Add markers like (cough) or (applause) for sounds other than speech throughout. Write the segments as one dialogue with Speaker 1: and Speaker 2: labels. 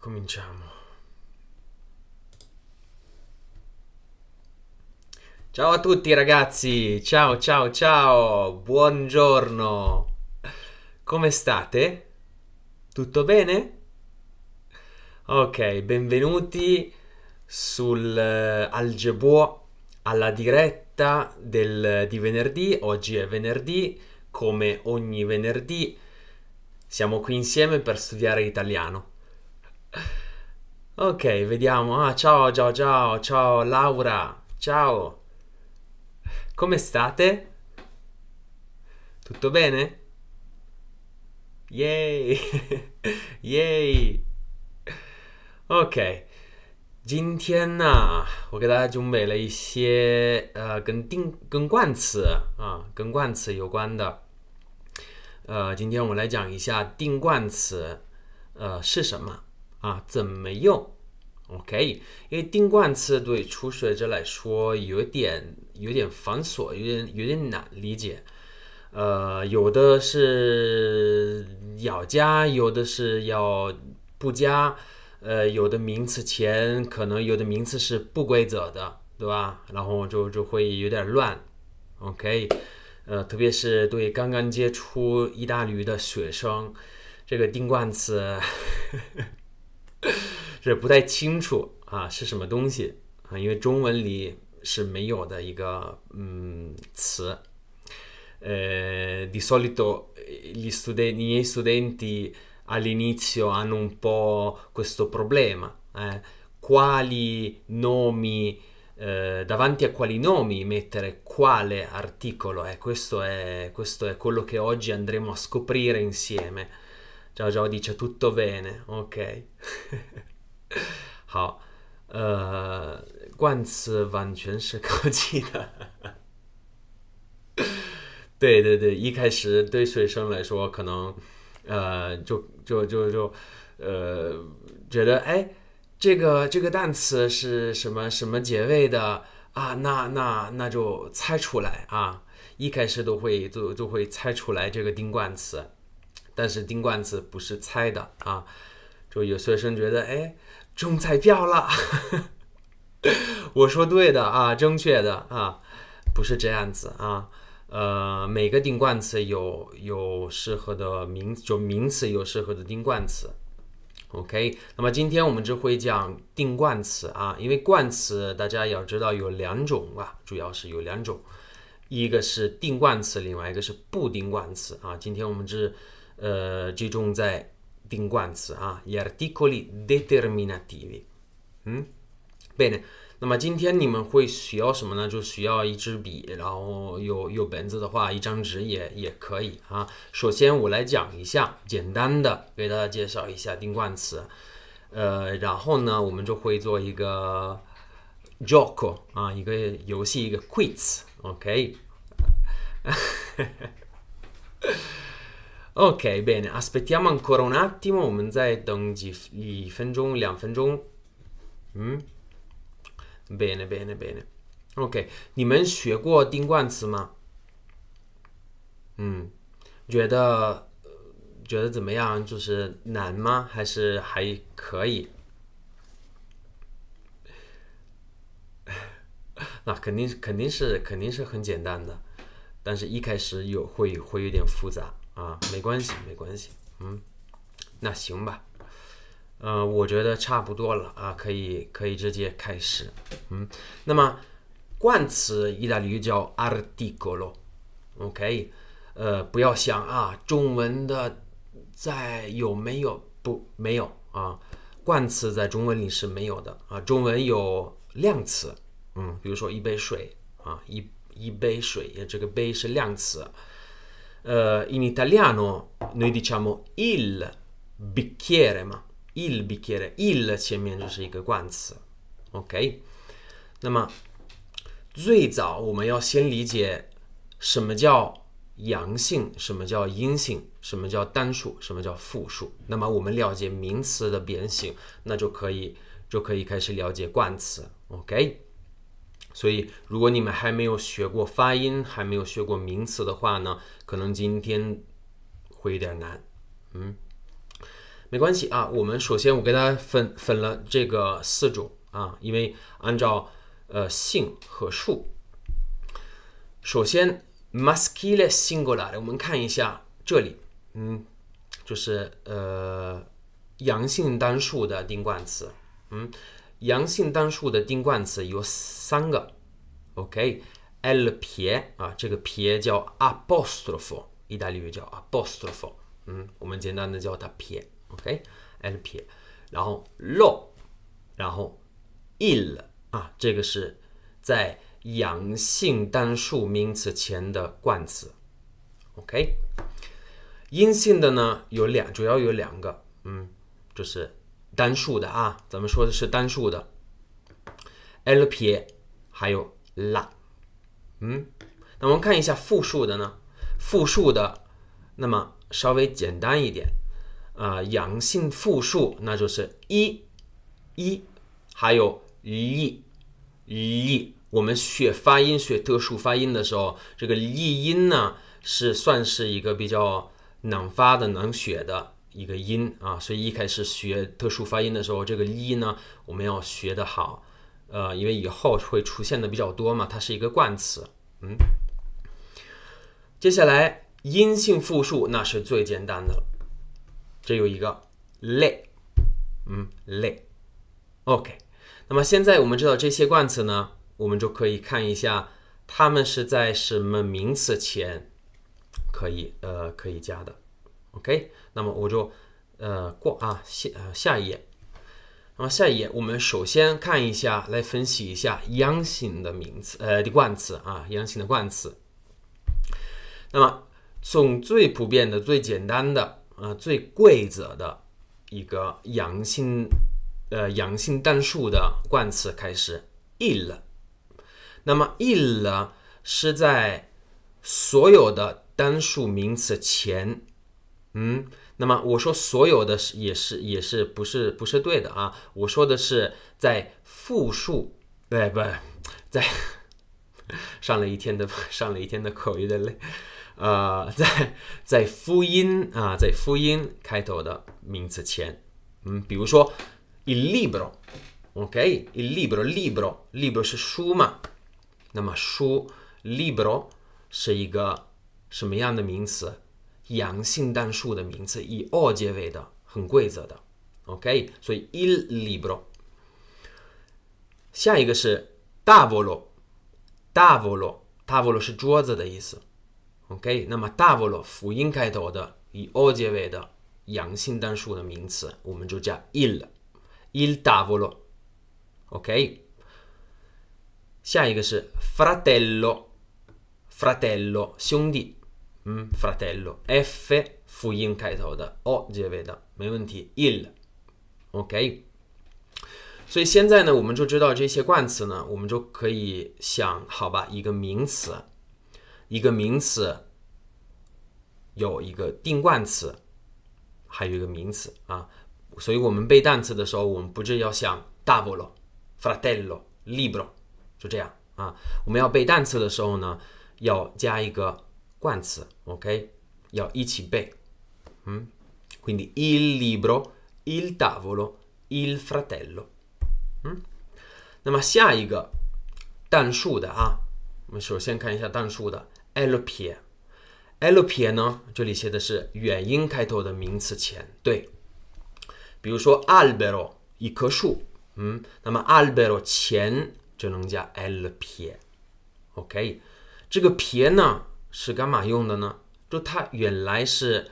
Speaker 1: cominciamo. Ciao a tutti ragazzi, ciao ciao ciao, buongiorno. Come state? Tutto bene? Ok, benvenuti sul eh, Algebò alla diretta del, di venerdì. Oggi è venerdì, come ogni venerdì siamo qui insieme per studiare italiano Ok, vediamo. Ah, ciao, ciao, ciao, ciao Laura, ciao. Come state? Tutto bene? Yay! (laughs) Yay! OK，今天呢，我给大家准备了一些呃跟定跟冠词啊跟冠词有关的。呃，今天我们来讲一下定冠词呃是什么 啊，怎么用？OK，因为定冠词对初学者来说有点有点繁琐，有点有点难理解。呃，有的是要加，有的是要不加。呃，有的名词前可能有的名词是不规则的，对吧？然后就就会有点乱。OK，呃，特别是对刚刚接触意大利语的学生，这个定冠词 (laughs) (laughs) 是不太清楚啊是什么东西啊，因为中文里是没有的一个嗯词。呃，di solito gli studenti, i miei studenti all'inizio hanno un po' questo problema. Eh? Quali nomi, eh, davanti a quali nomi mettere quale articolo? Eh, questo, è, questo è quello che oggi andremo a scoprire insieme. Ciao ciao dice tutto bene, ok. (laughs) 好，呃，冠词完全是靠记的。(laughs) 对对对，一开始对学生来说，可能呃，就就就就，呃，觉得哎，这个这个单词是什么什么结尾的啊？那那那就猜出来啊！一开始都会都都会猜出来这个定冠词，但是定冠词不是猜的啊！就有学生觉得哎，中彩票了，(laughs) 我说对的啊，正确的啊，不是这样子啊。呃，每个定冠词有有适合的名，就名词有适合的定冠词。OK，那么今天我们就会讲定冠词啊，因为冠词大家要知道有两种啊，主要是有两种，一个是定冠词，另外一个是不定冠词啊。今天我们是呃集中在定冠词啊，gli articoli determinativi。嗯，bene。那么今天你们会需要什么呢？就需要一支笔，然后有有本子的话，一张纸也也可以啊。首先我来讲一下，简单的给大家介绍一下定冠词，呃，然后呢，我们就会做一个 JOCO 啊，一个游戏，一个 quiz，OK。(laughs) OK，bene, aspettiamo ancora un attimo，我们再等几一分钟、两分钟，嗯。bene bene bene。OK，你们学过定冠词吗？嗯，觉得觉得怎么样？就是难吗？还是还可以？(laughs) 那肯定肯定是肯定是很简单的，但是一开始有会会有点复杂啊，没关系没关系，嗯，那行吧。呃，我觉得差不多了啊，可以可以直接开始。嗯，那么冠词意大利语叫 articolo，OK？呃，不要想啊，中文的在有没有不没有啊？冠词在中文里是没有的啊，中文有量词，嗯，比如说一杯水啊，一一杯水，这个杯是量词。呃，in italiano noi diciamo il bicchiere ma il bicchiere，il 前面就是一个冠词，OK。那么最早我们要先理解什么叫阳性，什么叫阴性，什么叫单数，什么叫复数。那么我们了解名词的变形，那就可以就可以开始了解冠词，OK。所以如果你们还没有学过发音，还没有学过名词的话呢，可能今天会有点难，嗯。没关系啊。我们首先我给大家分分了这个四种啊，因为按照呃姓和数。首先，maschile singolare，我们看一下这里，嗯，就是呃阳性单数的定冠词，嗯，阳性单数的定冠词有三个，OK l pie 啊，这个 pie 叫 apostrofo，意大利语叫 apostrofo，嗯，我们简单的叫它 pie，OK，el pie，然后 lo，然后 il 啊，这个是在阳性单数名词前的冠词，OK。阴性的呢有两，主要有两个，嗯，就是单数的啊，咱们说的是单数的，l p 还有 la，嗯，那我们看一下复数的呢，复数的，那么稍微简单一点，啊，阳性复数那就是一，一，还有 yi。我们学发音、学特殊发音的时候，这个 li 音呢是算是一个比较难发的、难学的一个音啊。所以一开始学特殊发音的时候，这个 li 呢我们要学得好，呃，因为以后会出现的比较多嘛，它是一个冠词。嗯，接下来阴性复数那是最简单的了，这有一个 le，嗯，le。OK，那么现在我们知道这些冠词呢。我们就可以看一下，它们是在什么名词前可以呃可以加的，OK？那么我就呃过啊下下一页，那么下一页我们首先看一下来分析一下阳性的名词呃的冠词啊阳性的冠词。那么从最普遍的、最简单的啊最规则的一个阳性呃阳性单数的冠词开始，il。那么 il 是在所有的单数名词前，嗯，那么我说所有的是也是也是不是不是对的啊？我说的是在复数，对不对？在上了一天的上了一天的口语的累，呃，在在复音啊，在复音开头的名词前，嗯，比如说 il libro，OK，il libro，libro，libro 是书嘛？那么书 libro 是一个什么样的名词？阳性单数的名词，以 o 结尾的，很规则的。OK，所以 il libro。下一个是 tavolo，tavolo，tavolo 是桌子的意思。OK，那么 tavolo 辅音开头的，以 o 结尾的阳性单数的名词，我们就叫 il，il tavolo。OK。下一个是 fratello，fratello 兄弟，嗯，fratello，f 辅音开头的，o 结尾的，没问题，il，OK。所以现在呢，我们就知道这些冠词呢，我们就可以想，好吧，一个名词，一个名词有一个定冠词，还有一个名词啊。所以我们背单词的时候，我们不是要想 tavolo，fratello，libro。就这样啊，我们要背单词的时候呢，要加一个冠词，OK，要一起背。嗯，quindi il libro, il tavolo, il fratello。嗯，那么下一个单数的啊，我们首先看一下单数的 l p l p 呢，这里写的是元音开头的名词前，对。比如说 albero 一棵树，嗯，那么 albero 前。就能加 l 撇，OK，这个撇呢是干嘛用的呢？就它原来是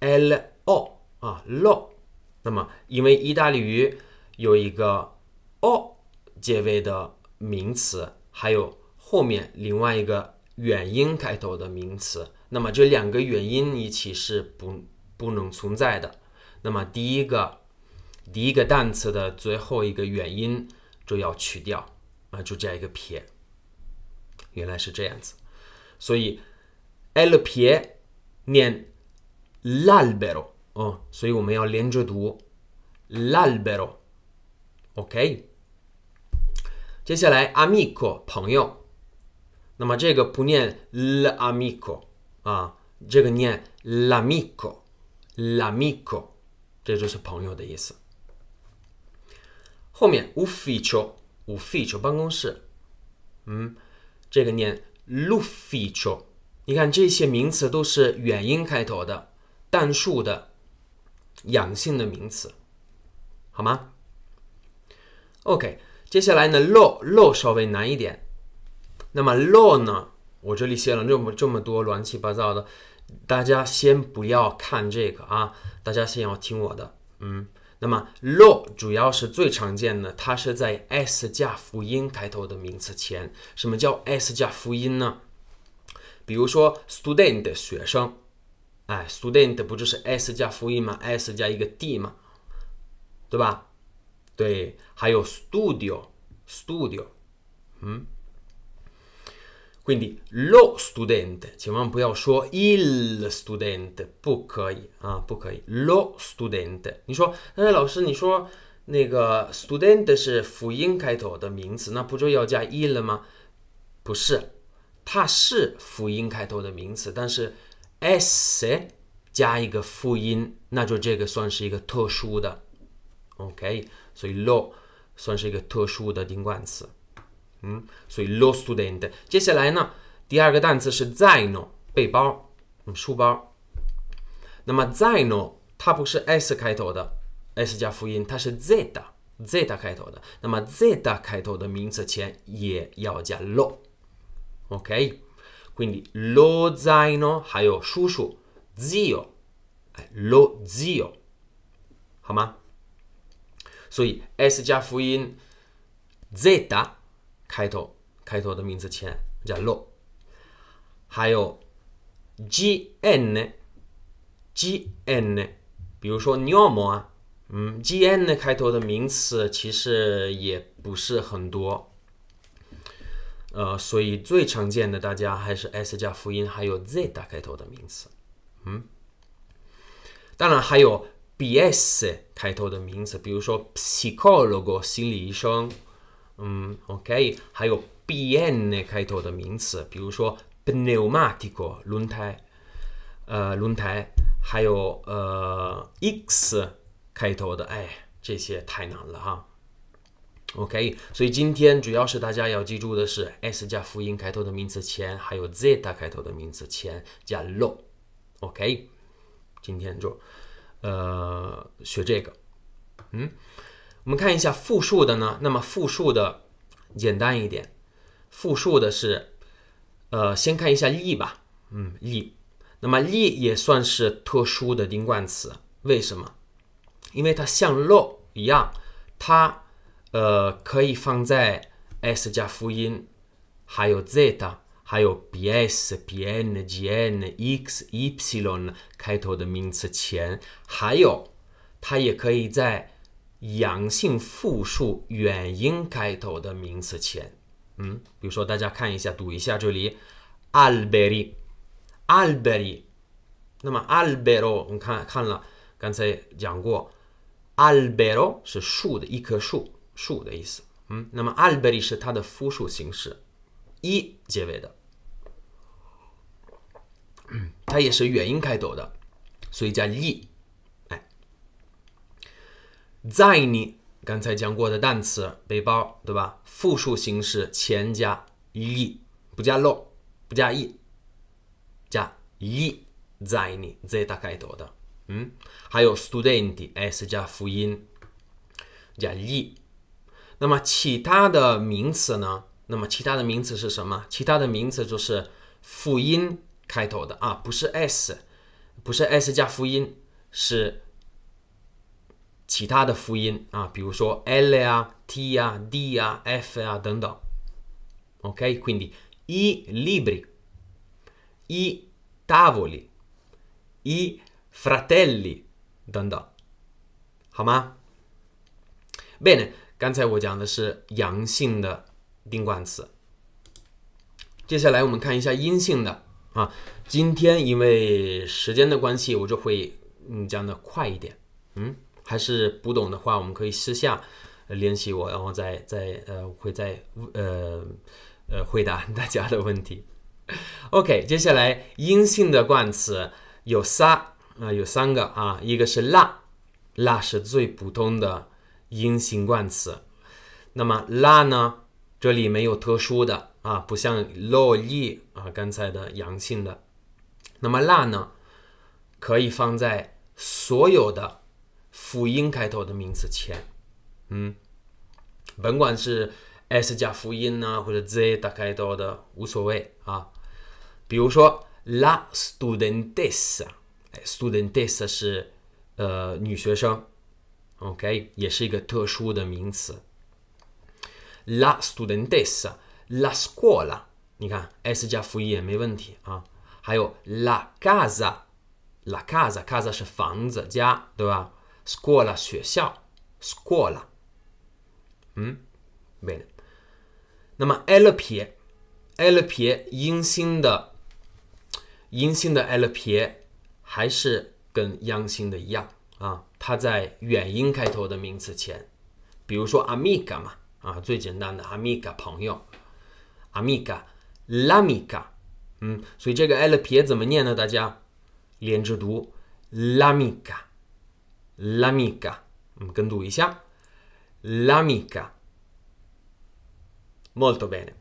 Speaker 1: l o 啊 lo，那么因为意大利语有一个 o 结尾的名词，还有后面另外一个元音开头的名词，那么这两个元音一起是不不能存在的。那么第一个第一个单词的最后一个元音就要去掉。啊，就加一个撇，原来是这样子，所以 l 撇念 l'albero 哦，所以我们要连着读 l'albero，OK。接下来 amico 朋友，那么这个不念 l'amico 啊，这个念 l'amico，l'amico，这就是朋友的意思。后面 ufficio ufficio 办公室，嗯，这个念 l'ufficio。你看这些名词都是元音开头的，单数的阳性的名词，好吗？OK，接下来呢，lo lo 稍微难一点。那么 lo 呢，我这里写了这么这么多乱七八糟的，大家先不要看这个啊，大家先要听我的，嗯。那么 lo 主要是最常见的，它是在 s 加辅音开头的名词前。什么叫 s 加辅音呢？比如说 student 学生，哎，student 不就是 s 加辅音吗？s 加一个 d 嘛，对吧？对，还有 studio，studio，嗯。Quindi lo student，千万不要说 il studente，不可以啊，不可以。lo student 你说，哎，老师，你说那个 student 是辅音开头的名词，那不就要加 il 吗？不是，它是辅音开头的名词，但是 s 加一个辅音，那就这个算是一个特殊的，OK？所以 lo 算是一个特殊的定冠词。嗯，所以 lo student。接下来呢，第二个单词是 zaino，背包，嗯，书包。那么 zaino 它不是 s 开头的，s 加辅音，它是 zeta，zeta 开头的。那么 zeta 开头的名词前也要加 lo，OK？quindi lo zaino 还有叔叔 zio，哎，lo zio，好吗？所以 s 加辅音 zeta。开头开头的名词前加 lo，还有 gn gn，比如说 nome 啊，嗯，gn 开头的名词其实也不是很多，呃，所以最常见的大家还是 s 加辅音，还有 z 打开头的名词，嗯，当然还有 bs 开头的名词，比如说 psychologo 心理医生。嗯，OK，还有 bn 开头的名词，比如说 pneumatico 轮胎，呃，轮胎，还有呃 x 开头的，哎，这些太难了哈。OK，所以今天主要是大家要记住的是 s 加辅音开头的名词前，还有 Z 开头的名词前加 lo。OK，今天就呃学这个，嗯。我们看一下复数的呢，那么复数的简单一点，复数的是，呃，先看一下力吧，嗯，力，那么力也算是特殊的定冠词，为什么？因为它像 lo 一样，它呃可以放在 s 加辅音，还有 z 的还有 bs、bn、gn、x、y 开头的名词前，还有它也可以在阳性复数元音开头的名词前，嗯，比如说大家看一下，读一下这里，alberi，alberi，那么 albero 我们看看了，刚才讲过，albero 是树的一棵树，树的意思，嗯，那么 alberi 是它的复数形式，一结尾的，嗯它也是元音开头的，所以加 i。在你刚才讲过的单词，背包，对吧？复数形式前加 i，不加 lo，不加 i，加 i，在你 zeta 开头的，嗯，还有 studenti，s 加辅音，加 i。那么其他的名词呢？那么其他的名词是什么？其他的名词就是辅音开头的啊，不是 s，不是 s 加辅音，是。其他的辅音啊，比如说 L 呀、T 呀、D 呀、F 呀等等。OK，quindi i libri, i tavoli, i fratelli 等等，好吗？Bene，刚才我讲的是阳性的定冠词，接下来我们看一下阴性的啊。今天因为时间的关系，我就会嗯讲的快一点，嗯。还是不懂的话，我们可以私下联系我，然后再再呃会再呃呃回答大家的问题。(laughs) OK，接下来阴性的冠词有仨啊，有三个啊，一个是 la la 是最普通的阴性冠词。那么 la 呢，这里没有特殊的啊，不像 lo li 啊，刚才的阳性的。那么 la 呢，可以放在所有的辅音开头的名词前，嗯，甭管是 s 加辅音呢，或者 z 打开头的，无所谓啊。比如说 la studentessa，studentessa 是呃女学生，OK，也是一个特殊的名词。la studentessa，la scuola，你看 s 加辅音也没问题啊。还有 la casa，la casa，casa 是房子家，对吧？scuola 学校，scuola，嗯，bene。那么 l 撇，l 撇阴性的，阴性的 l 撇还是跟阳性的一样啊，它在元音开头的名词前，比如说 amica 嘛，啊，最简单的 amica 朋友，amica，l'amica。嗯，所以这个 l 撇怎么念呢？大家连着读 Lamiga ，l'amica，l'amica，我们跟读一下，l'amica，molto bene。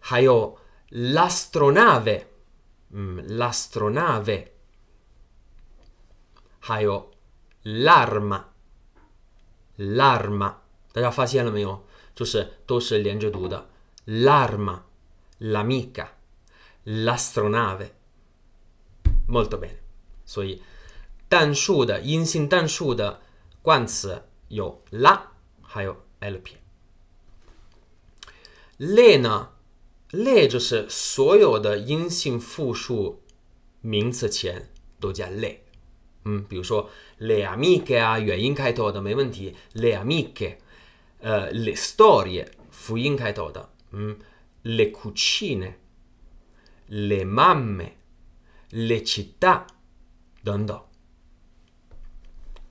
Speaker 1: 还有 l'astronave，嗯，l'astronave，还有 l'arma，l'arma，大家发现了没有？就是都是连着读的，l'arma，l'amica。l'astronave。molto bene。所以 单数的阴性单数的冠词有 la，还有 l 撇。le 呢？le 就是所有的阴性复数名词前都加 le。嗯，比如说 le amiche 啊，元音开头的没问题。le amiche，呃，le storie 辅音开头的，嗯，le cucine。le mamme, le città, dondò.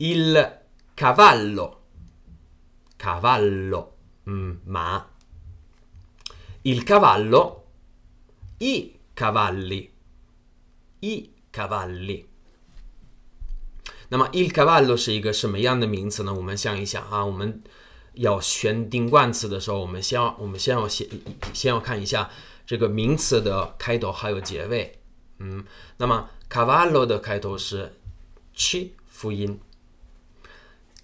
Speaker 1: Il cavallo, cavallo, mm, ma. Il cavallo, i cavalli, i cavalli. 那么，il cavallo 是一个什么样的名词呢？我们想一想啊，我们要选定冠词的时候，我们先要我们先要先先要看一下这个名词的开头还有结尾。嗯，那么 cavallo 的开头是 c 辅音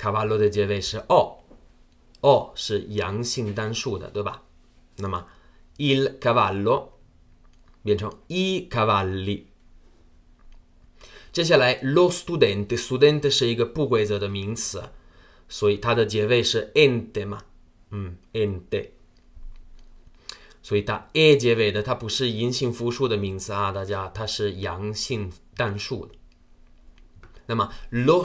Speaker 1: ，cavallo 的结尾是 o，o 是阳性单数的，对吧？那么 il cavallo 变成 i cavalli。接下来 lo studente，studente 是一个不规则的名词。所以它的结尾是 ente 嘛，嗯，ente。所以它 a 结尾的，它不是阴性复数的名词啊，大家，它是阳性单数的。那么 lo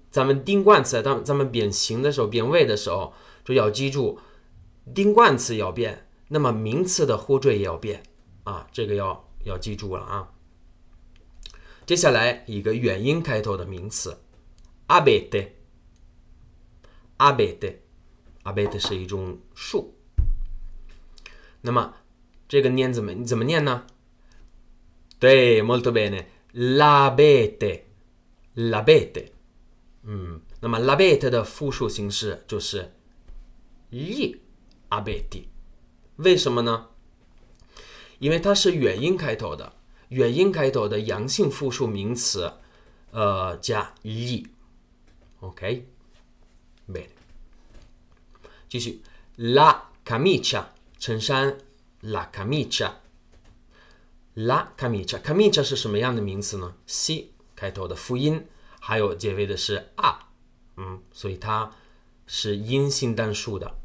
Speaker 1: 咱们定冠词，当咱们变形的时候、变位的时候，就要记住定冠词要变，那么名词的后缀也要变啊，这个要要记住了啊。接下来一个元音开头的名词，abete。abete，abete 是一种树。那么这个念怎么怎么念呢？对，molto bene，l'abete，l'abete。嗯，那么 la bet 的复数形式就是 gli abeti。为什么呢？因为它是元音开头的，元音开头的阳性复数名词，呃，加 li，OK，。别继续，la camicia 衬衫，la camicia，la camicia，camicia 是什么样的名词呢？c 开头的辅音，还有结尾的是 a，嗯，所以它是阴性单数的。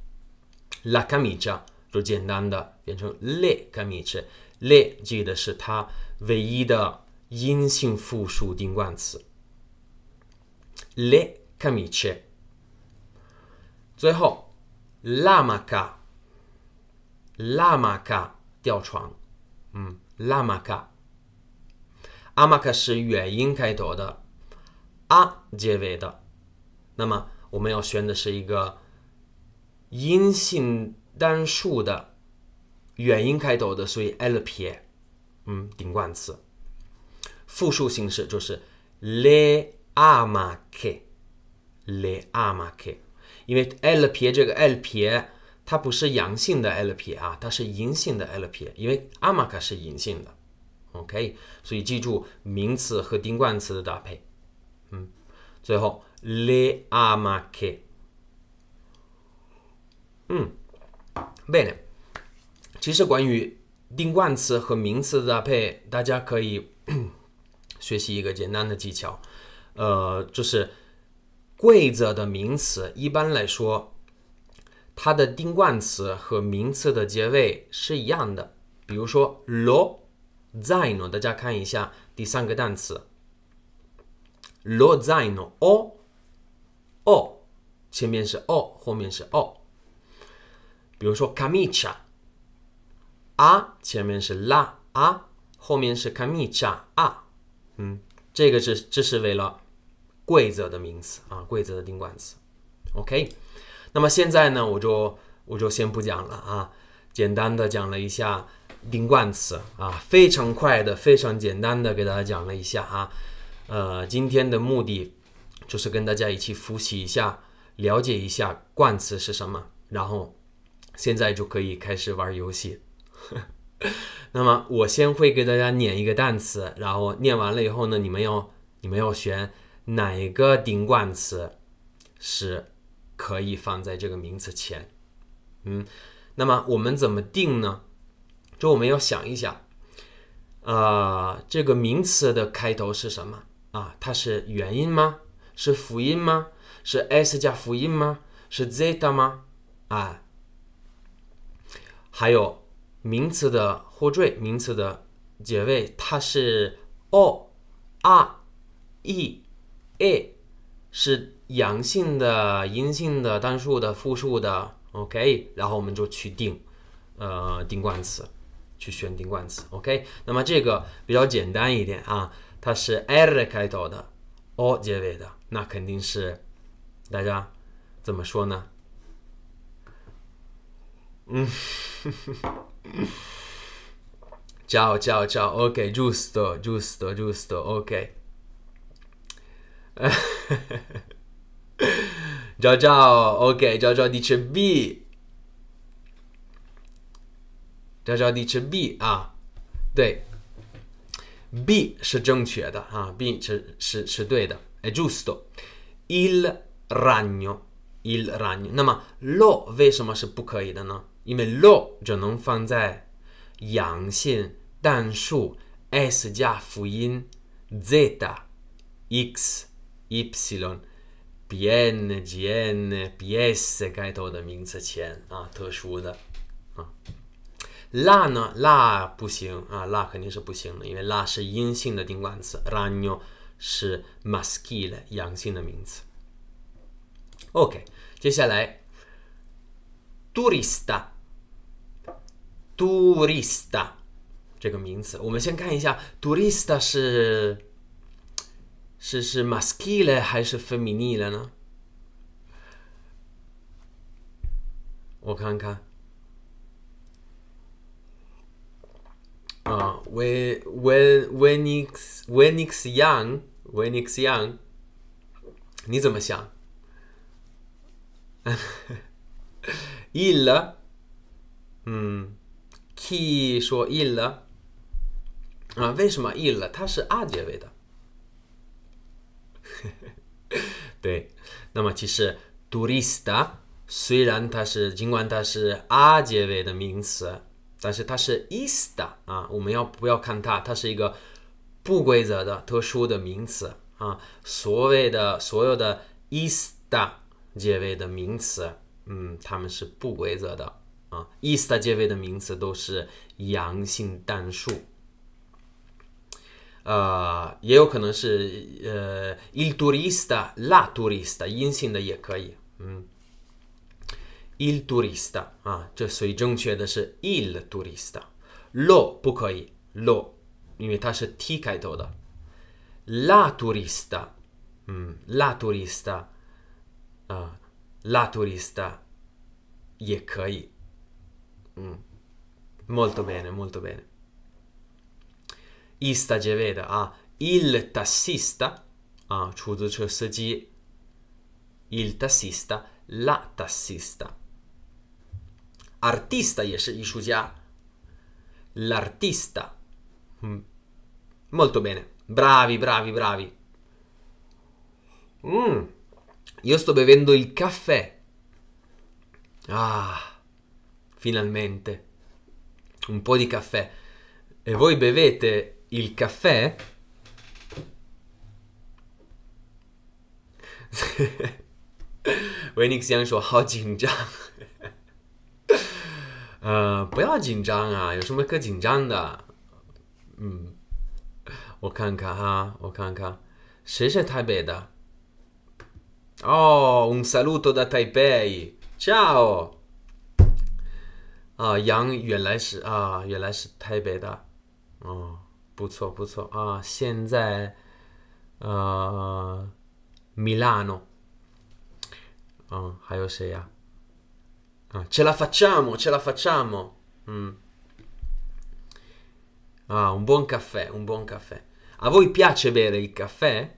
Speaker 1: la camicia 就简单的变成 le camicie，le 记得是它唯一的阴性复数定冠词。le camicie。最后，l'amaca，l'amaca 吊床，嗯，l'amaca，amaca 是元音开头的，a 结尾的，那么我们要选的是一个阴性单数的元音开头的，所以 l 撇，嗯，定冠词。复数形式就是 le amache，le amache。因为 l 撇这个 l 撇，它不是阳性的 l 撇啊，它是阴性的 l 撇。因为 amac 是阴性的，OK，所以记住名词和定冠词的搭配。最后 le amache。嗯，bene。其实关于定冠词和名词的搭配，大家可以 (coughs) 学习一个简单的技巧，呃，就是。规则的名词一般来说，它的定冠词和名词的结尾是一样的。比如说，lo zaino，大家看一下第三个单词，lo zaino，o o，前面是 o，后面是 o。比如说，camicia，a 前面是 la a，后面是 camicia a，嗯，这个是这是为了。规则的名词啊，规则的定冠词，OK。那么现在呢，我就我就先不讲了啊，简单的讲了一下定冠词啊，非常快的，非常简单的给大家讲了一下啊。呃，今天的目的就是跟大家一起复习一下，了解一下冠词是什么，然后现在就可以开始玩游戏。(laughs) 那么我先会给大家念一个单词，然后念完了以后呢，你们要你们要选。哪一个定冠词是可以放在这个名词前？嗯，那么我们怎么定呢？就我们要想一想，啊，这个名词的开头是什么啊？它是元音吗？是辅音吗？是 s 加辅音吗？是 z 吗？啊，还有名词的后缀，名词的结尾，它是 o、a、e。a 是阳性的、阴性的、单数的、复数的，OK，然后我们就去定，呃，定冠词，去选定冠词，OK。那么这个比较简单一点啊，它是 r 开头的，o 结尾的，那肯定是大家怎么说呢？嗯，叫叫叫，OK，justo，justo，justo，OK。Ciao ciao, ok, ciao ciao dice B. Ciao ciao dice B 啊，对 ，B 是正确的啊，B 是是是对的，è giusto。Il ragno, il ragno。那么 lo 为什么是不可以的呢？因为 lo 只能放在阳性单数 s 加辅音 zeta x。y、bn、gn、ps 开头的名词前啊，特殊的啊。辣呢辣不行啊辣肯定是不行的，因为辣是阴性的定冠词，ragno 是 maschile 阳性的名词。OK，接下来，turista，turista 这个名词，我们先看一下，turista 是。是是 maschile 还是 femminile 呢？我看看。啊，when when when it's when it's young when it's young，你怎么想 i l l 嗯，key 说 i l l 啊？为什么 il？它是 a 结尾的。对，那么其实 turista 虽然它是尽管它是 a 结尾的名词，但是它是 ista 啊，我们要不要看它？它是一个不规则的特殊的名词啊。所谓的所有的 ista 结尾的名词，嗯，它们是不规则的啊。ista 结尾的名词都是阳性单数。呃，也有可能是呃，il turista、la turista，阴性的也可以。嗯 ，il turista 啊，这所以正确的是 il turista，lo 不可以，lo，因为它是 t 开头的。la turista，嗯，la turista 啊，la turista 也可以。嗯，molto bene，molto bene。ista 结尾的啊，il tassista 啊，出租车司机，il tassista，la tassista，artista 也是艺术家，l'artista，嗯，molto bene，bravi bravi bravi。Mm, io sto bevendo il caffè. Ah, finalmente. Un po' di caffè. E voi bevete il caffè (laughs) 维尼克先生说：“好紧张。” (laughs) 呃，不要紧张啊，有什么可紧张的？嗯，我看看哈，我看看，谁是台北的？哦，un saluto da Taipei，ciao。啊，杨原来是啊，原来是台北的，哦。不错不错啊！现在，呃，米兰诺，嗯，还有谁呀？啊，ce la facciamo，ce la facciamo，嗯，啊，un buon caffè，un buon caffè。A voi piace bere il caffè?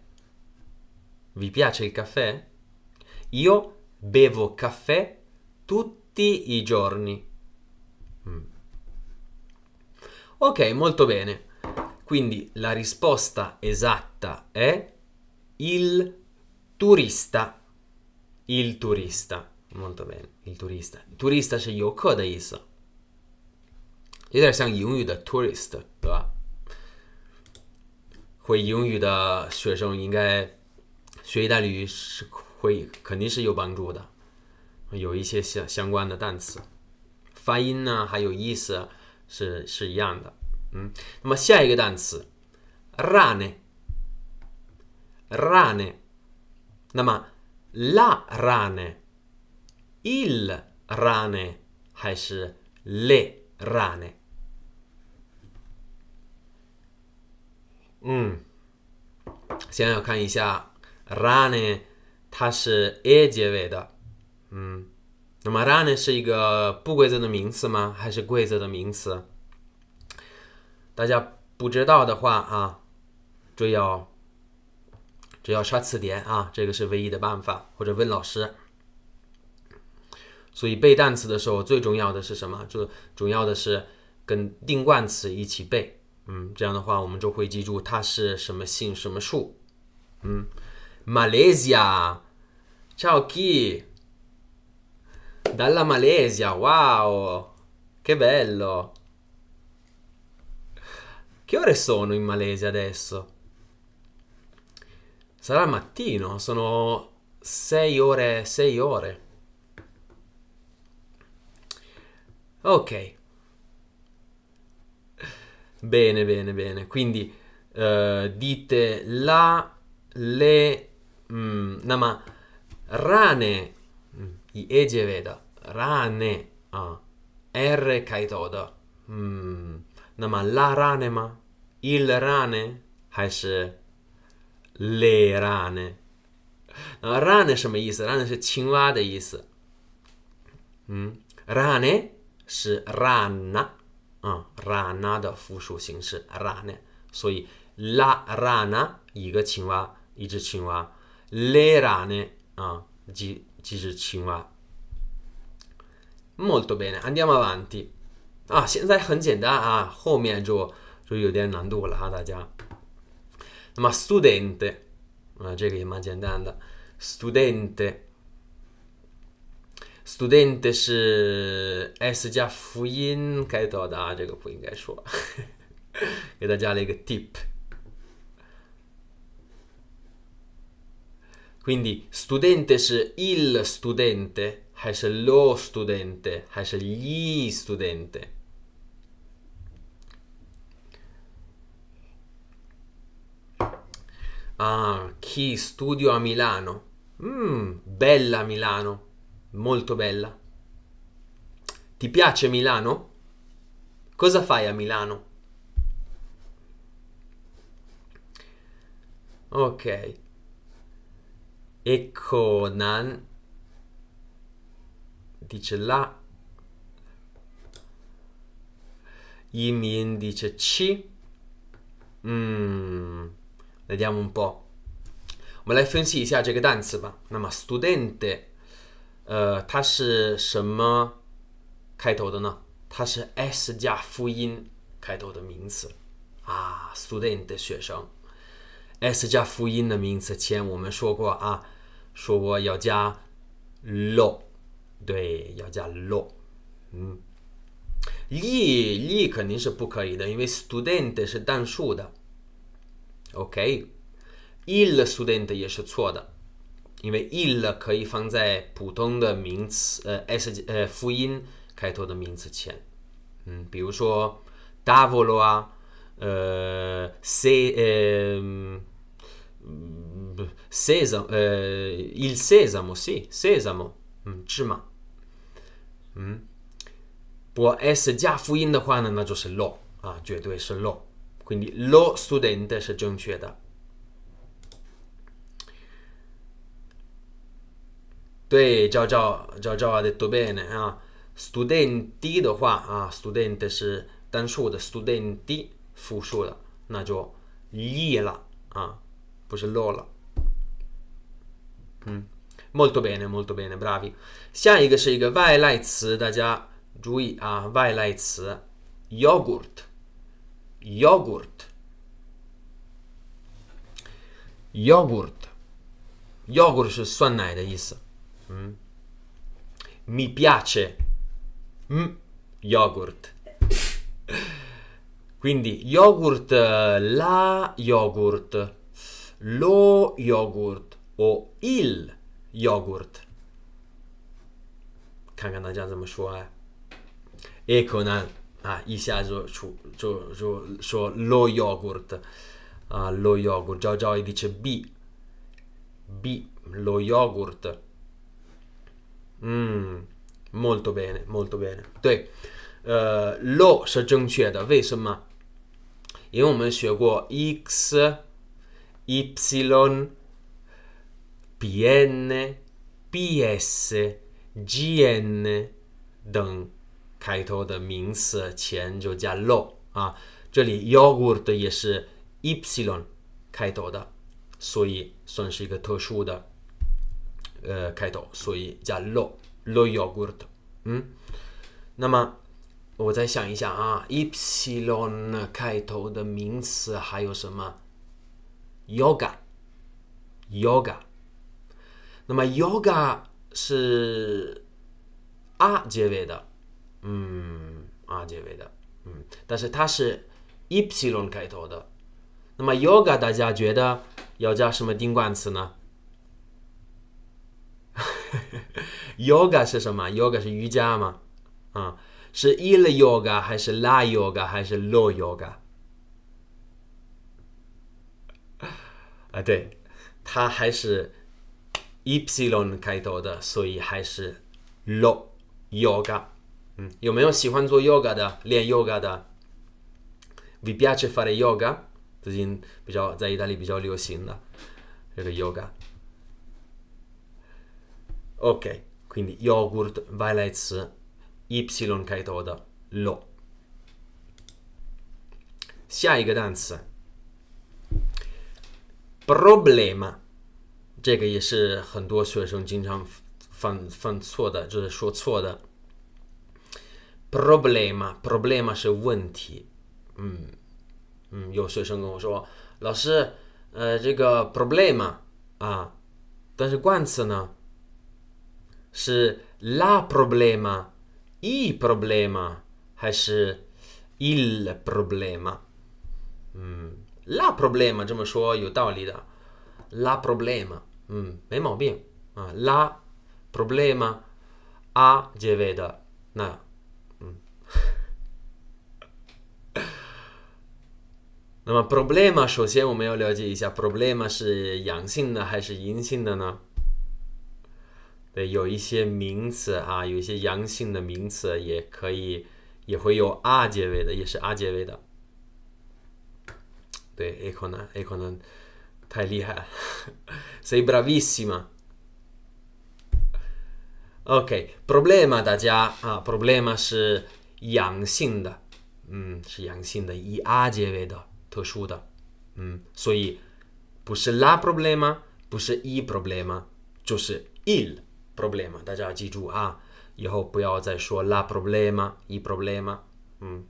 Speaker 1: Vi piace il caffè? Io bevo caffè tutti i giorni. Mm. Ok, molto bene. Quindi la risposta esatta è il turista. Il turista. Molto bene, il turista. Turista 是游客的意思，有点像英语的 tourist，对吧？会英语的学生应该学意大利语是会肯定是有帮助的，有一些相相关的单词，发音呢还有意思是是一样的。嗯，那么下一个单词，rane，rane，那么 la rane. Il rane 还是 le rane？嗯，先要看一下 rane，它是 a 结尾的，嗯，那么 rane 是一个不规则的名词吗？还是规则的名词？大家不知道的话啊，就要只要查词典啊，这个是唯一的办法，或者问老师。所以背单词的时候，最重要的是什么？就主要的是跟定冠词一起背。嗯，这样的话我们就会记住它是什么姓什么数。嗯，Malaysia，Ciao chi？Dalla Malaysia，Wow，che bello！Che ore sono in Malesia adesso? Sarà mattino, sono 6 ore, 6 ore. Ok. Bene, bene, bene. Quindi uh, dite la, le, mm, no, ma rane, mm, i eje veda, rane, ah, R kaitoda. Mm. 那么拉 rane 吗？il rane 还是 le rane？那 rane 什么意思？rane 是青蛙的意思。嗯，rane 是 rana 啊，rana 的复数形式 rane，所以 la rana 一个青蛙，一只青蛙，le rane 啊，几几只青蛙。Molto bene, andiamo avanti. 啊，现在很简单啊，后面就就有点难度了哈，大家。那么 student 啊，这个也蛮简单的，student student 是 s 加辅音开头的啊，这个不应该说，给大家了一个 tip。Quindi (laughs) studente 是 il studente 还是 lo studente 还是 gli studente？Ah, chi studio a Milano? Mm, bella Milano, molto bella. Ti piace Milano? Cosa fai a Milano? Ok. E Conan dice la. Yin Yin dice C. Mm. Vediamo un po'. Ma la FNC si dice che danza, ma studente 呃，它是什么开头的呢？它是 s 加辅音开头的名词。啊，student 的学生，s 加辅音的名词前我们说过啊，说过要加 lo，对，要加 lo，嗯，li li 肯定是不可以的，因为 student 是单数的。OK，il student 也是错的，因为 il 可以放在普通的名词，呃，s 呃辅音开头的名词前，嗯，比如说 d a v o l o 啊，呃，se 呃，sesamo，呃，il sesamo，sì，sesamo，嗯，芝麻，嗯，不过 s 加辅音的话呢，那就是 lo 啊，绝对是 lo。quindi lo studente 是正确的。对，赵赵赵赵 ha detto bene 啊，studenti 的话啊，student 是单数的，studenti 复数的，那就 gli 了啊，不是 lo 了。嗯，molto bene，molto bene，bravi。下一个是一个外来词，大家注意啊，外来词 yogurt。yogurt yogurt yogurt 是酸奶的意思。 嗯，mi piace 嗯 yogurt quindi yogurt la yogurt lo yogurt o il yogurt 看看大家怎么说啊？Ecco 呢？啊，一下就出就就说 lo yogurt 啊，lo yogurt，Giao Giao dice B B lo yogurt， 嗯，molto bene molto bene，对，呃，lo 是正确的，为什么？因为我们学过 x、y、bn、bs、gn 等。开头的名词前就加 lo 啊，这里 yogurt 也是 ypsilon 开头的，所以算是一个特殊的呃开头，所以加 lo lo yogurt。嗯，那么我再想一下啊，epsilon 开头的名词还有什么？yoga yoga，那么 yoga 是 a 结尾的。嗯啊结尾的，嗯，但是它是 epsilon 开头的。那么 yoga 大家觉得要加什么定冠词呢？yoga 是什么？yoga 是瑜伽吗？啊，是 il yoga 还是 la yoga 还是 lo yoga？啊，对，它还是 epsilon 开头的，所以还是 lo yoga。嗯，有没有喜欢做 yoga 的，练 yoga 的？Vi piace fare yoga？最近比较在意大利比较流行的这个 yoga。OK，quindi yogurt 外来词 y 开头的 lo。下一个单词 problema，这个也是很多学生经常犯犯错的，就是说错的。problema，problema 是问题，嗯嗯，有学生跟我说，老师，呃，这个 problema 啊，但是冠词呢是 la problema、i problema 还是 il problema？嗯，la problema 这么说有道理的，la problema，嗯，没毛病啊，la problema a 结尾的那，嗯。那么 problema 首先我们要了解一下，problema 是阳性的还是阴性的呢？ 有一些名词啊，有一些阳性的名词也可以，也会有 r 结尾的，也是 r 结尾的。对，e c o n a e c o n a 太厉害了，sei bravissima。OK，problema 大家啊，problema 是阳性的，嗯，是阳性的，以 r 结尾的。特殊的，嗯，所以不是 la problema，不是 i problema，就是 ill problema。大家要记住啊，以后不要再说 la problema、i problema，嗯，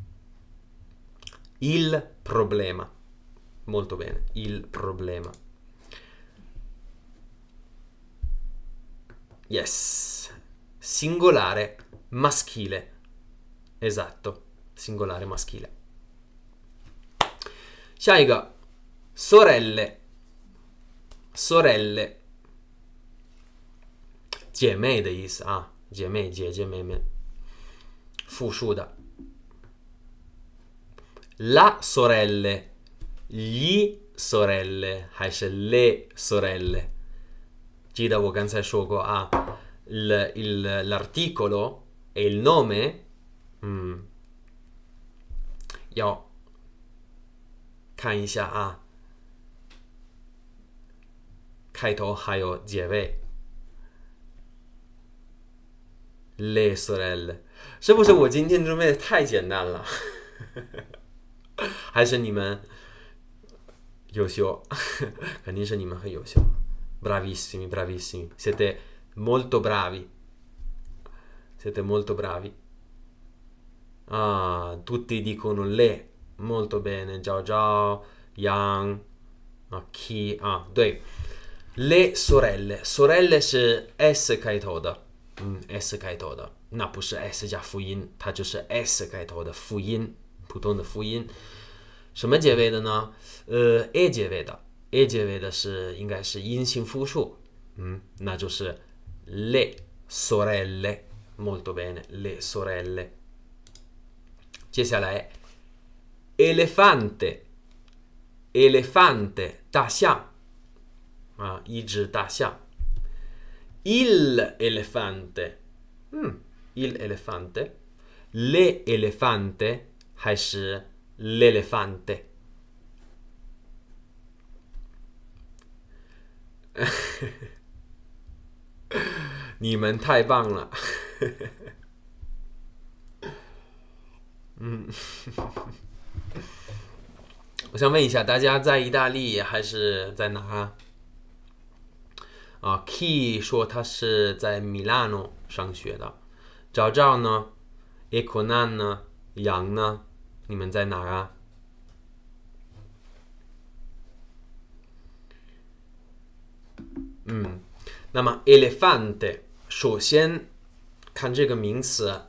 Speaker 1: il problema，molto bene，il problema。Yes, singolare maschile. Esatto, singolare maschile. 下一个，sorelle，sorelle， 姐妹的意思啊，姐妹、姐姐、妹妹，复数的。la sorelle，gli sorelle 还是 le sorelle？记得我刚才说过啊，l il l'articolo e il nome，嗯，要。看一下啊，开头还有结尾。 Le sorelle，是不是我今天准备的太简单了？还是你们优秀？肯定是你们很优秀。Bravissimi, bravissimi. (laughs) (laughs) Siete molto bravi. Siete molto bravi. Ah, tutti dicono le. molto bene, Zhao Zhao, Yang, a chi 啊，对，le sorelle sorelle 是 s 开头的， 嗯，s 开头的，那不是 s 加辅音，它就是 s 开头的辅音，普通的辅音。什么结尾的呢？呃，a 结尾的，a 结尾的是应该是阴性复数，嗯，那就是 le sorelle，molto bene，le sorelle。接下来。elefante, elefante 大象啊，一只大象。Il elefante，嗯，il elefante，le elefante 还是 l'elefante？你们太棒了，嗯。我想问一下，大家在意大利还是在哪？啊，Key 说他是在米兰诺上学的。赵赵呢？Econan 呢？杨呢？你们在哪儿啊？嗯，那么 Elephant，首先看这个名词，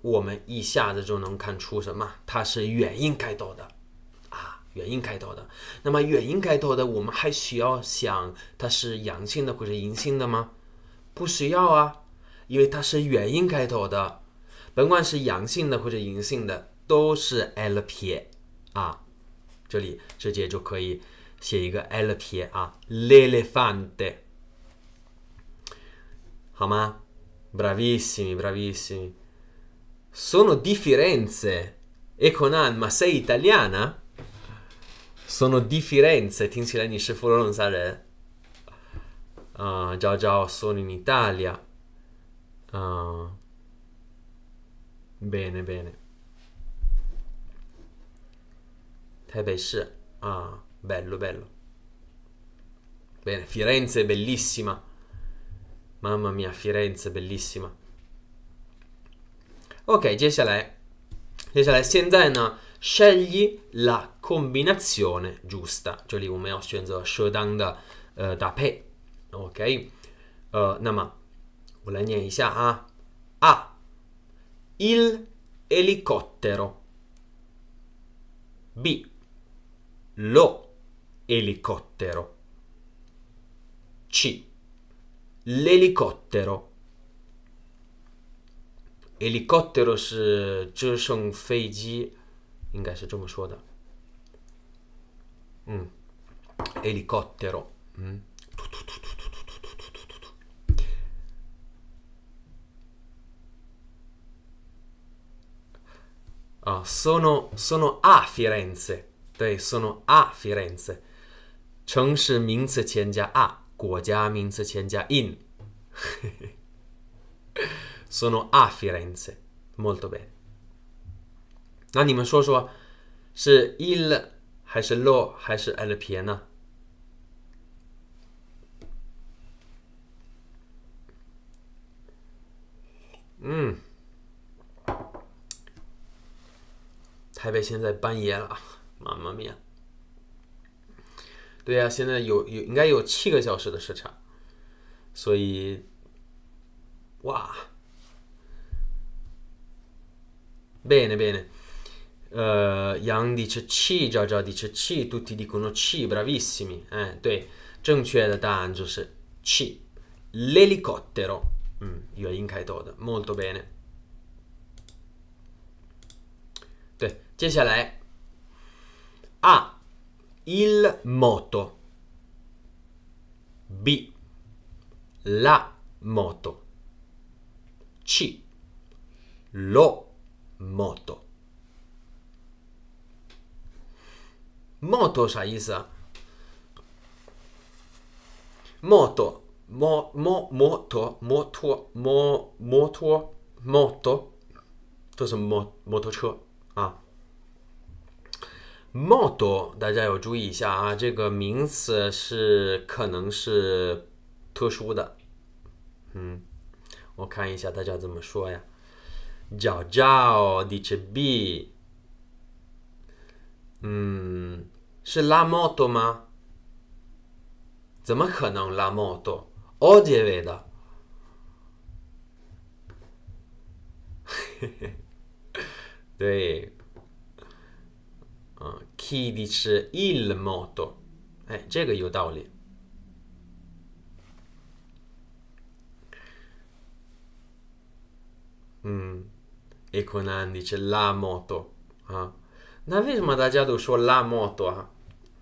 Speaker 1: 我们一下子就能看出什么？它是元音开头的。元音开头的，那么元音开头的，我们还需要想它是阳性的或者阴性的吗？不需要啊，因为它是元音开头的，甭管是阳性的或者阴性的，都是 l 撇啊。这里直接就可以写一个 l 撇啊，l'elefante，好吗？Bravissimi, bravissimi. Sono di Firenze. E con Alma sei italiana? Sono di Firenze，听起来你是佛罗伦萨人。啊，娇娇，sono in Italia。啊，bene bene。台北市啊，bello bello。Bene, Firenze è bellissima. Mamma mia, Firenze bellissima. Ok, 接下来，接下来现在呢？scegli la combinazione giusta，这里我们要选择适当的呃搭配，OK，呃，那么我来念一下啊 A. Il elicottero. B. Lo elicottero. C. L'elicottero. Elicottero 是直升飞机，应该是这么说的。 Mm. Elicottero. Mm. Oh, sono, sono a Firenze. 对，sono a Firenze。城市名词前加 a，国家名词前加 in。sono a (laughs) Firenze。Molto Se il 还是 lo 还是 el pie 呢？嗯，台北现在半夜了，妈妈咪呀！对呀，现在有有应该有七个小时的时差，所以，哇，bene bene。Uh, Yang dice C, già già dice C, tutti dicono C, bravissimi. Eh, 对，正确的答案就是 C. L'elicottero. Mm, 元音开头的 molto bene. 对，接下来 A. Il moto. B. La moto. C. Lo moto. 摩托啥意思啊？托摩摩摩托摩托摩摩托摩托这是摩摩托车啊。摩托大家要注意一下啊这个名词是可能是特殊的。嗯我看一下大家怎么说呀。叫叫 teacher b 嗯，是拉 moto 吗？怎么可能拉 moto？O 结尾的。对，嗯，chi 的是 il moto，哎，这个有道理。嗯，e con Andy 是拉 moto 啊。 (laughs) 那为什么大家都说拉 moto？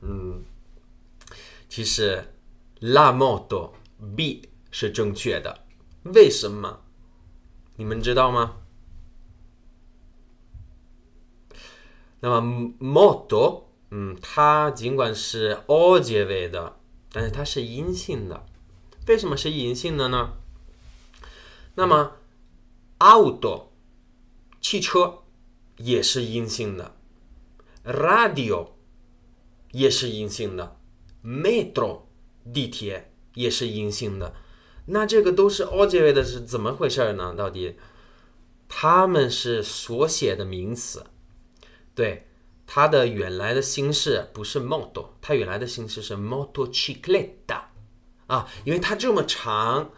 Speaker 1: 嗯，其实拉 moto B 是正确的，为什么？你们知道吗？那么 moto，嗯，它尽管是 o 结尾的，但是它是阴性的。为什么是阴性的呢？那么 auto 汽车也是阴性的。Radio 也是阴性的，metro 地铁也是阴性的，那这个都是 o 结尾的，是怎么回事呢？到底它们是缩写的名词，对，它的原来的形式不是 moto，它原来的形式是 motocicletta 啊，因为它这么长，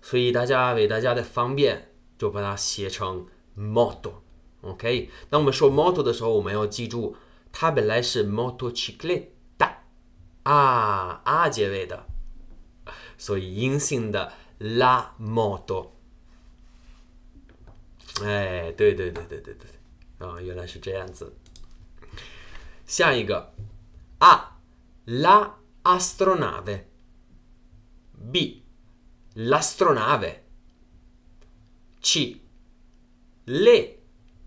Speaker 1: 所以大家为大家的方便就把它写成 moto，OK？那我们说 moto 的时候，我们要记住。它本来是 motocicletta 啊啊结尾的，所以阴性的 la moto。哎，对对对对对对，啊，原来是这样子。下一个，A la astronave，B l'astronave，C le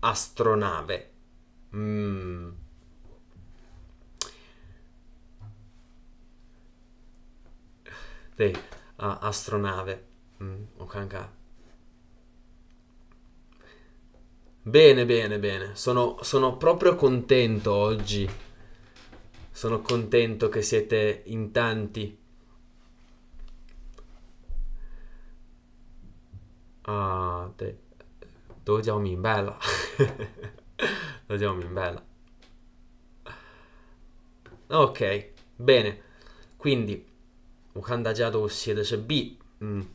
Speaker 1: astronave，嗯。 对啊，astronave，嗯，我看看。Bene, bene, bene. Sono, sono proprio contento oggi. Sono contento che siete in tanti. 啊，对，都讲明白了，(laughs) 都讲明白了。Ok, bene. Quindi 我看大家都写的是 B，嗯，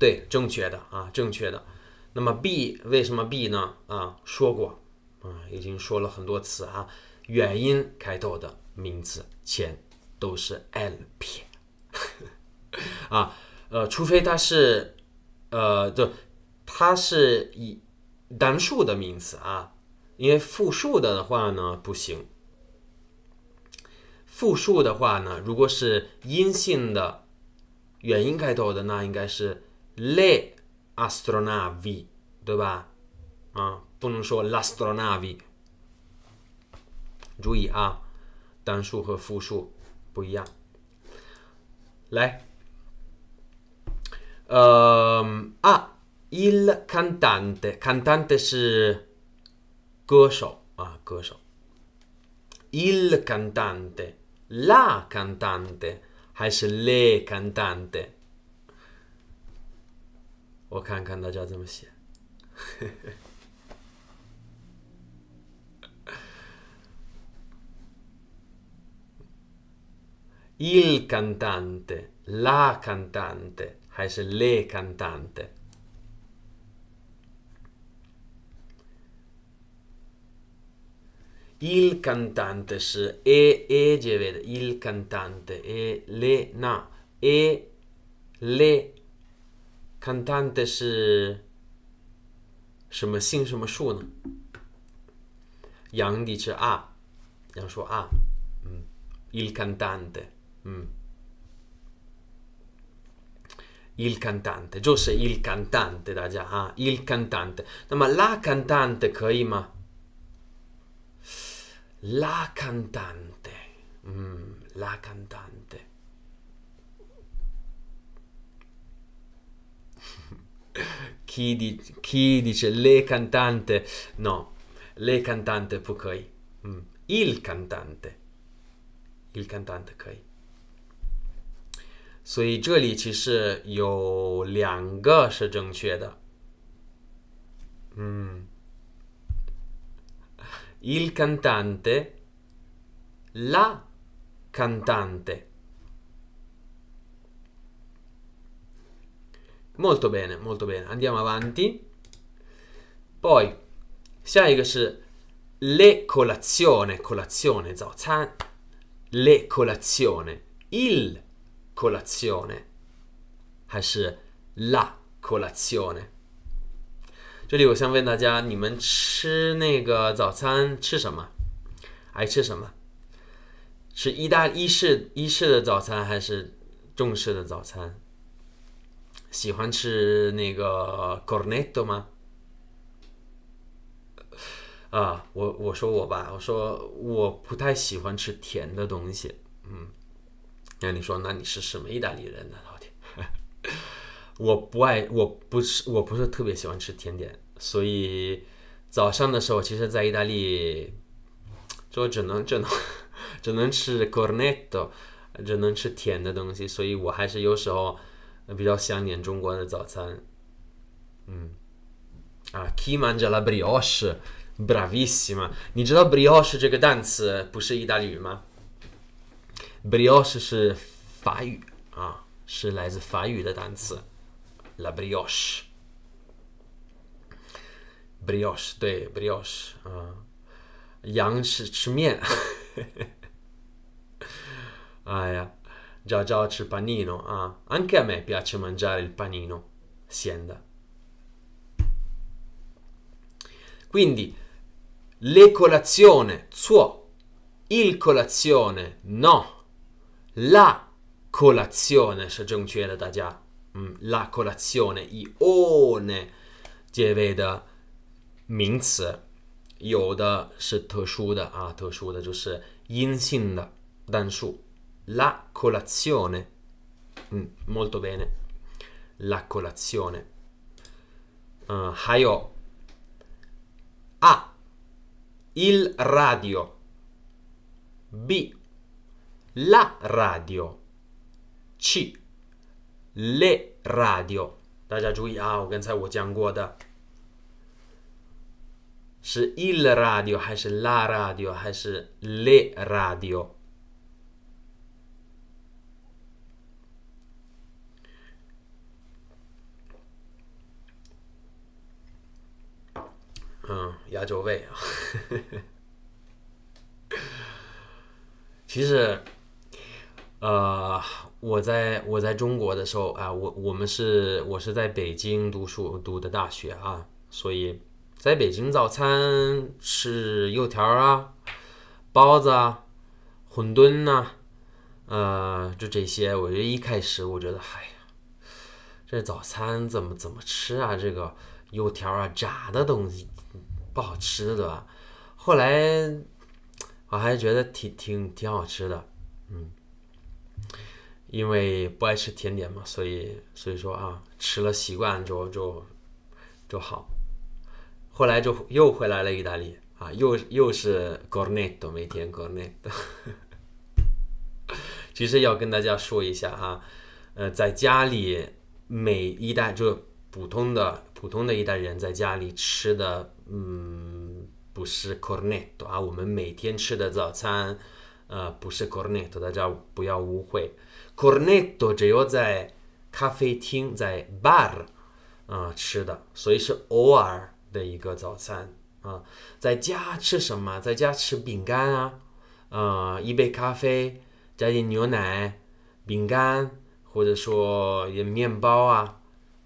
Speaker 1: 对，正确的啊，正确的。那么 b 为什么 b 呢？啊，说过啊，已经说了很多次啊，元音开头的名词前都是 l 撇 (laughs) 啊，呃，除非它是呃，就它是以单数的名词啊，因为复数的话呢不行。复数的话呢，如果是阴性的元音开头的，那应该是 le astronavi，对吧？啊，不能说 l'astronavi。注意啊，单数和复数不一样。来，呃啊，il cantante，cantante 是歌手啊，歌手。il cantante。 la cantante 还是 le cantante？我看看大家怎么写。Il cantante, la cantante 还是 le cantante？Il cantante 是 e e 结尾的，il cantante e le na e le cantante 是什么姓什么树呢？阳的是啊，阳说啊，嗯，il cantante，嗯，il cantante 就是 il cantante，大家啊，il cantante。那么 la cantante 可以吗 ？La cantante. Mm, la cantante. (laughs) chi, di, chi, dice le cantante? No, le cantante 不可以。嗯，il cantante，il cantante 可以。所以这里其实有两个是正确的。嗯。 il cantante, la cantante. Molto bene, molto bene. Andiamo avanti. Poi, 下一个是 le colazione, colazione, 早餐 le colazione, il colazione 还是 la colazione 这里我想问大家，你们吃那个早餐吃什么？爱吃什么？是意大意式意式的早餐还是中式的早餐？喜欢吃那个 cornetto 吗？啊，我我说我吧，我说我不太喜欢吃甜的东西。嗯，那你说，那你是什么意大利人呢？我不爱，我不是，我不是特别喜欢吃甜点，所以早上的时候，其实，在意大利就只能只能 (laughs) 只能吃 cornetto，只能吃甜的东西，所以我还是有时候比较想念中国的早餐。嗯，啊，chi mangia la brioche，bravissima！你知道 brioche 这个单词不是意大利语吗？brioche 是法语啊，是来自法语的单词。La brioche, brioche 对 brioche 啊，羊是吃面，哎(laughs) 呀，già già 吃 panino 啊，anche a me piace mangiare il panino sienda. Quindi le colazione suo, il colazione no, la colazione 是正确的，大家。 嗯，la colazione 以 one 结尾的名词，有的是特殊的啊，特殊的就是阴性的单数，la colazione。嗯，molto bene，la colazione。嗯，还有 a il radio，b la radio，c le radio，大家注意啊！我刚才我讲过的，是 il radio 还是 la radio 还是 le radio？嗯，亚洲味啊。其实，呃，我在我在中国的时候啊，我我们是我是在北京读书读的大学啊，所以在北京早餐吃油条啊、包子啊、馄饨呐，呃，就这些。我觉得一开始我觉得，哎呀，这早餐怎么怎么吃啊？这个油条啊，炸的东西不好吃，对吧？后来我还觉得挺挺挺好吃的，嗯，因为不爱吃甜点嘛，所以所以说啊，吃了习惯就就就好。后来就又回来了意大利啊，又又是 Cornetto，每天 Cornetto。(laughs) 其实要跟大家说一下哈，呃，在家里每一代就普通的普通的一代人在家里吃的，嗯，不是 Cornetto 啊，我们每天吃的早餐，呃，不是 Cornetto，大家不要误会，Cornetto 只有在咖啡厅在 bar 啊吃的，所以是偶尔的一个早餐啊，在家吃什么？在家吃饼干啊，呃，一杯咖啡。加点牛奶、饼干，或者说面包啊，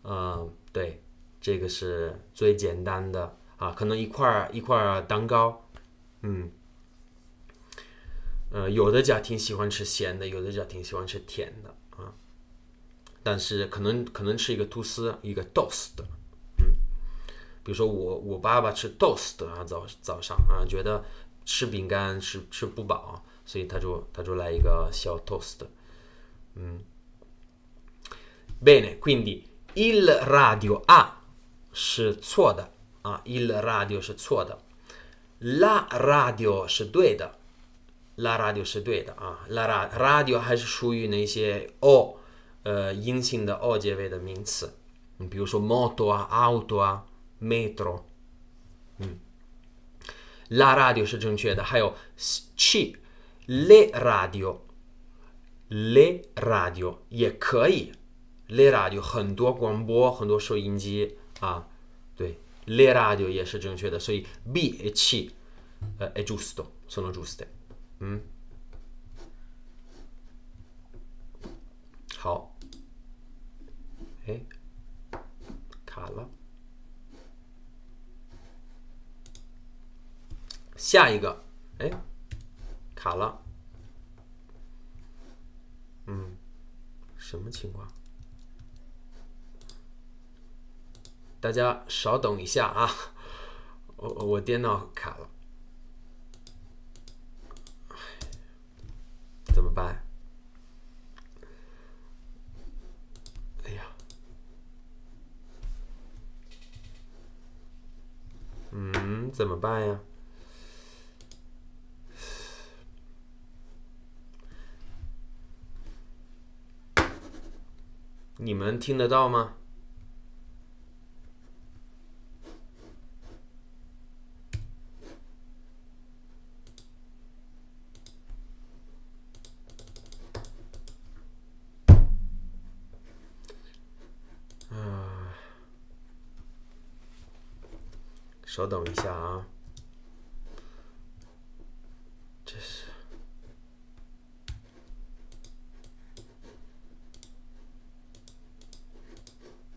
Speaker 1: 嗯，对，这个是最简单的啊，可能一块儿一块儿蛋糕，嗯，呃，有的家庭喜欢吃咸的，有的家庭喜欢吃甜的啊，但是可能可能吃一个吐司，一个 toast，嗯，比如说我我爸爸吃 toast 啊，早早上啊，觉得吃饼干吃吃不饱。所以他就他就来一个小 toast。嗯 Bene, quindi il radio A 是错的啊，il radio 是错的，la radio 是对的 ，la radio 是对的啊，la ra radio 还是属于那些 o 呃阴性的 o 结尾的名词，你比如说 moto 啊，auto 啊，metro，嗯，la radio 是正确的，还有 c le radio，le radio 也可以，le radio 很多广播，很多收音机啊，对，le radio 也是正确的，所以 B e C，呃，è giusto，sono giuste， 嗯，好，哎，卡了，下一个，哎。卡了，嗯，什么情况？大家稍等一下啊，我我电脑卡了，怎么办？哎呀，嗯，怎么办呀？你们听得到吗？啊，稍等一下啊。这是，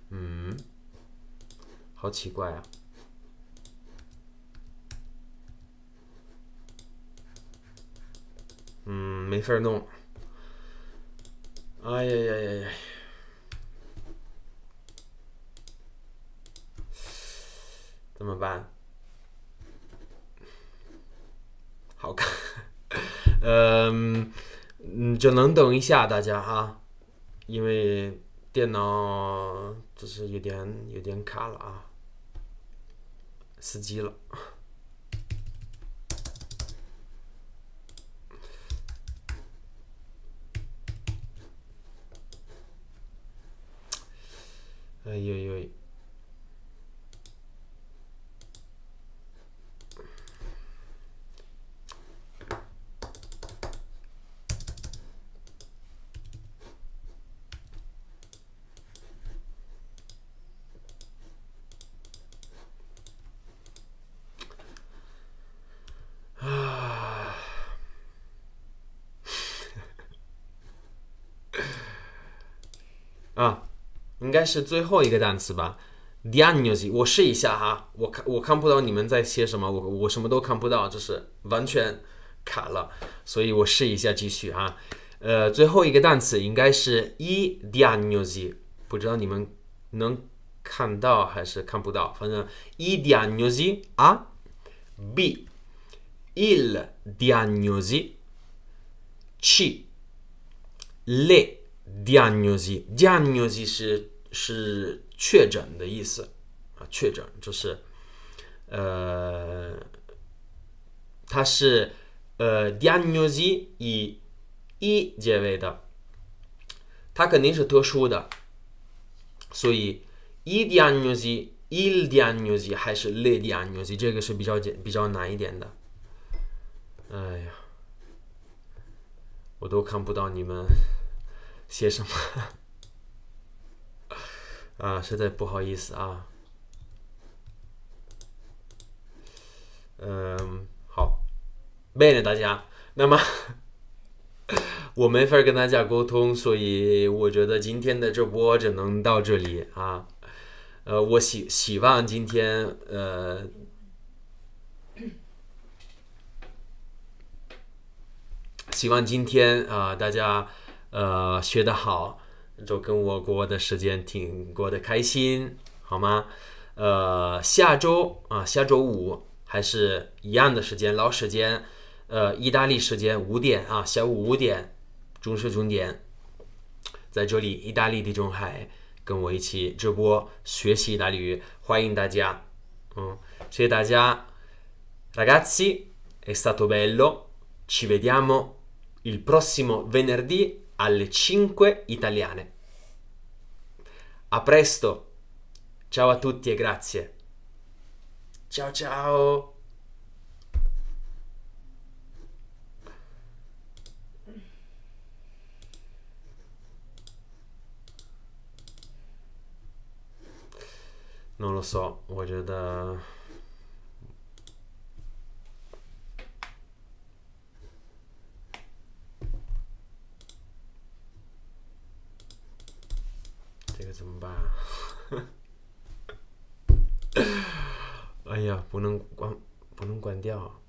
Speaker 1: 嗯好奇怪啊！嗯，没法弄。哎呀呀呀呀！怎么办？好看。(laughs) 嗯嗯，就能等一下大家哈，因为电脑就是有点有点卡了啊。死机了，哎呦呦！啊，应该是最后一个单词吧。diagnosi，我试一下哈，我看我看不到你们在写什么，我我什么都看不到，就是完全卡了，所以我试一下继续哈。呃，最后一个单词应该是 i diagnosi，不知道你们能看到还是看不到，反正 i diagnosi a b il diagnosi c le diagnosi，diagnosi 是是确诊的意思啊，确诊就是呃，它是呃 diagnosi 以 i 结尾的，它肯定是特殊的，所以 i diagnosi、il diagnosi 还是 le diagnosi，这个是比较简比较难一点的。哎呀，我都看不到你们写什么啊，实在不好意思啊。嗯，好为了大家，那么 (laughs) 我没法跟大家沟通，所以我觉得今天的直播只能到这里啊。呃，我希希望今天呃。希望今天啊、大家呃学得好，就跟我过的时间挺过得开心，好吗？呃，下周啊，下周五还是一样的时间，老时间，呃，意大利时间五点啊，下午五点，中时钟点，在这里，意大利地中海，跟我一起直播学习意大利语，欢迎大家，嗯，谢谢大家，ragazzi, è stato bello, ci vediamo il prossimo venerdì alle 5 italiane. A presto, ciao a tutti e grazie. Ciao ciao. Non lo so, 我觉这个怎么办、啊？(laughs) 哎呀，不能关，不能关掉。